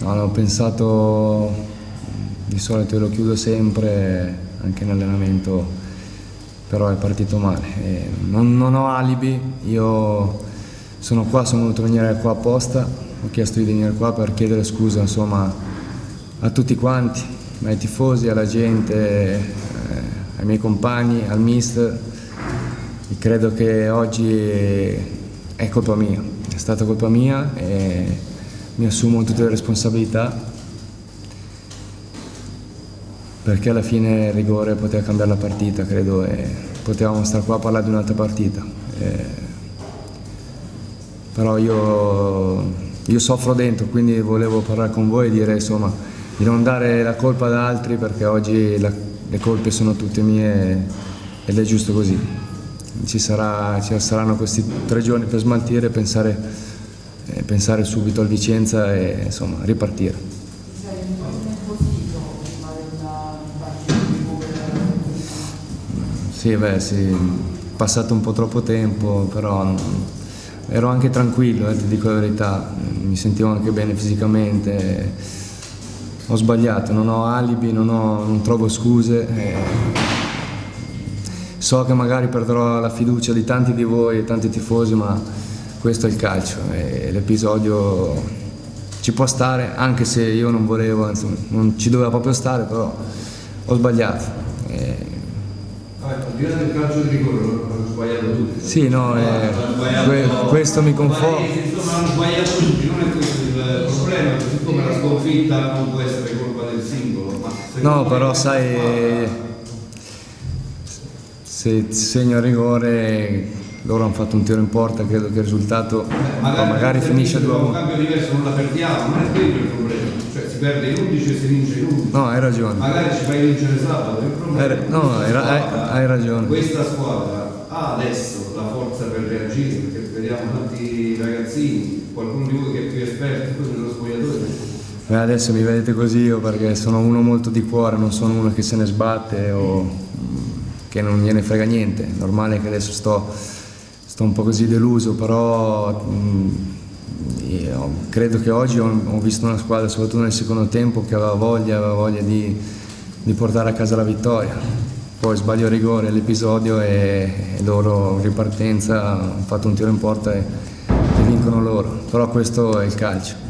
No, ho pensato, di solito lo chiudo sempre, anche in allenamento, però è partito male. Non, non, ho alibi, io sono qua, sono venuto a venire qua apposta, ho chiesto di venire qua per chiedere scusa insomma, a tutti quanti, ai tifosi, alla gente, eh, ai miei compagni, al mister. credo che oggi è colpa mia, è stata colpa mia. E mi assumo tutte le responsabilità perché alla fine il rigore poteva cambiare la partita, credo, e potevamo stare qua a parlare di un'altra partita. E... Però io, io, soffro dentro, quindi volevo parlare con voi e dire insomma, di non dare la colpa ad altri perché oggi la, le colpe sono tutte mie ed è giusto così. Ci, sarà, ci saranno questi tre giorni per smaltire e pensare pensare subito al Vicenza e insomma, ripartire. Sì, beh, sì, passato un po' troppo tempo, però ero anche tranquillo, eh, ti dico la verità, mi sentivo anche bene fisicamente, ho sbagliato, non ho alibi, non, ho, non trovo scuse. Eh. So che magari perderò la fiducia di tanti di voi, tanti tifosi, ma questo è il calcio e l'episodio ci può stare anche se io non volevo, anzi non ci doveva proprio stare, però ho sbagliato. E... al di là del calcio di rigore, hanno sbagliato tutti. Sì, no, eh, que questo mi confonde. Insomma, hanno sbagliato tutti, non è questo il problema, siccome la sconfitta non può essere colpa del singolo. no, però sai, se segno rigore loro hanno fatto un tiro in porta, credo che il risultato eh, magari, magari finisce a 2 1. Un cambio diverso non la perdiamo, non è quello il problema. Cioè si perde in 11 e si vince in 11. No, hai ragione. Magari ci fai vincere sabato, il problema. Hai, no, hai, hai, hai, ragione. Questa squadra ha adesso la forza per reagire, perché vediamo tanti ragazzini, qualcuno di voi che è più esperto nello spogliatoio. Beh, adesso mi vedete così io perché sono uno molto di cuore, non sono uno che se ne sbatte o che non gliene frega niente. È normale che adesso sto sto un po' così deluso, però mh, credo che oggi ho, ho, visto una squadra, soprattutto nel secondo tempo, che aveva voglia, aveva voglia di, di portare a casa la vittoria. Poi sbaglio il rigore l'episodio e, e, loro in ripartenza hanno fatto un tiro in porta e, e vincono loro, però questo è il calcio.